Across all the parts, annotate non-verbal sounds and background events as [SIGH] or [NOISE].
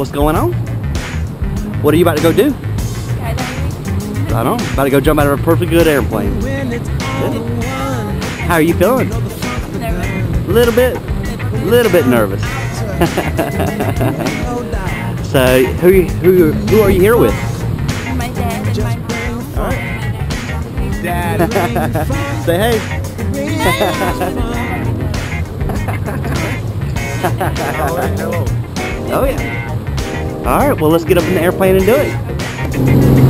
what's going on? What are you about to go do? Skydiving. Don't know. About to go jump out of a perfectly good airplane. Good. How are you feeling? Nervous. A little bit, A little bit nervous. [LAUGHS] so, who who who are you here with? My dad and my mom. All right. Dad. [LAUGHS] Say hey. [LAUGHS] Oh yeah. Oh, All right. Well, let's get up in the airplane and do it.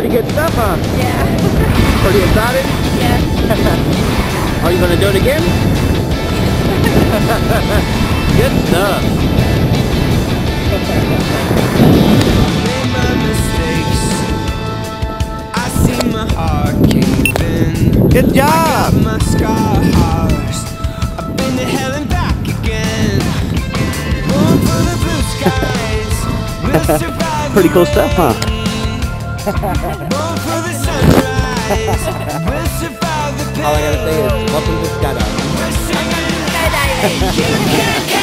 Pretty good stuff, huh? Yeah. Pretty excited? Yeah. [LAUGHS] Are you gonna do it again? [LAUGHS] good stuff. made my mistakes. I see my heart caving. Good job. My scars. I've been to hell and back again. Going for the blue skies. Pretty cool stuff, huh? Going for the sunrise. We'll survive the pain. All I gotta say is, welcome to Skydiving. Skydiving. [LAUGHS]